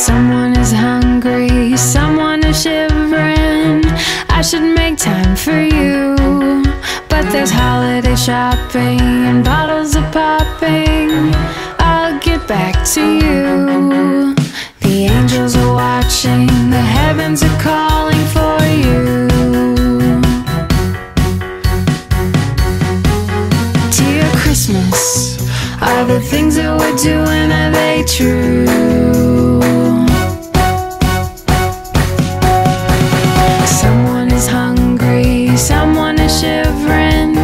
Someone is hungry, someone is shivering. I should make time for you. But there's holiday shopping and bottles are popping. I'll get back to you. The angels are watching, the heavens are calling for you. Dear Christmas, are the things that we're doing, are they true? Shivering,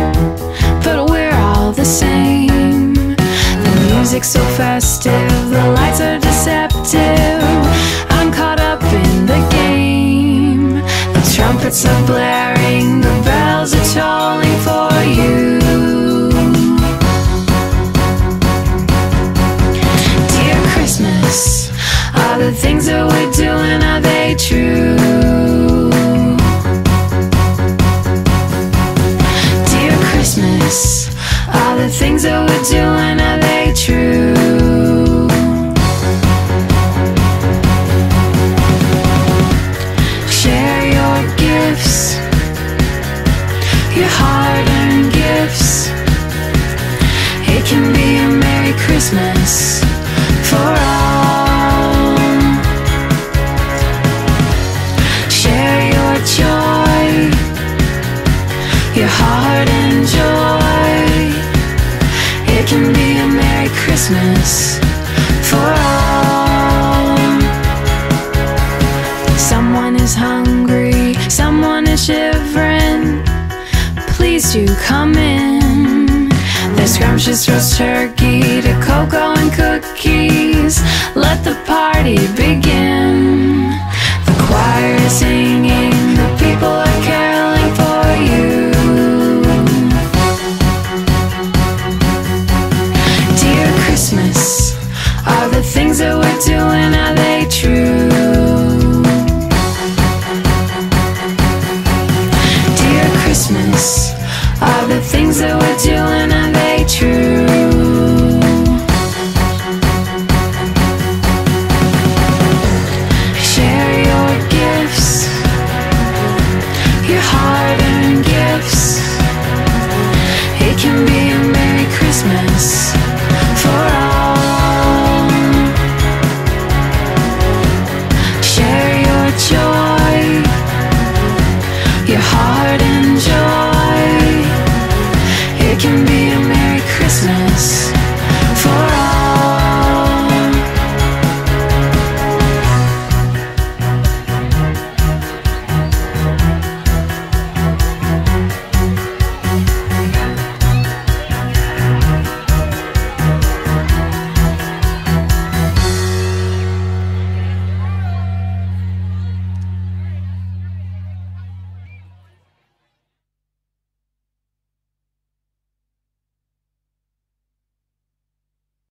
but we're all the same. The music's so festive, the lights are deceptive. I'm caught up in the game. The trumpets are blaring, the bells are tolling for you. Dear Christmas, are the things that we're doing, are they true? The things that we're doing, are they true? Share your gifts, your hard-earned gifts. It can be a Merry Christmas Can be a Merry Christmas for all. Someone is hungry, someone is shivering. Please do come in. There's scrumptious roast turkey to cocoa and cookies. Let the party begin. Are the things that we're doing, are they true? Share your gifts Your heart